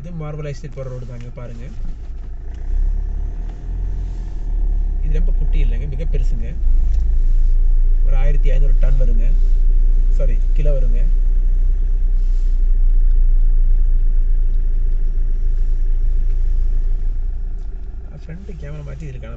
இது Marvel estate போகிற road தாங்க பாருங்க. இது ரொம்ப குட்டி இல்லைங்க மிக பெருசுங்க. ஒரு ஆயிரத்தி ஐநூறு டன் வருங்க. சாரி கிலோ வருங்க. ஃப்ரண்ட்டு கேமரா மாற்றி இதில் காண